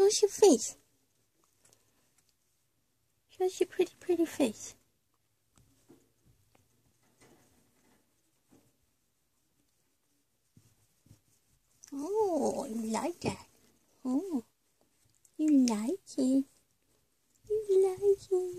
Show us your face. Show us your pretty, pretty face. Oh, you like that? Oh, you like it? You like it?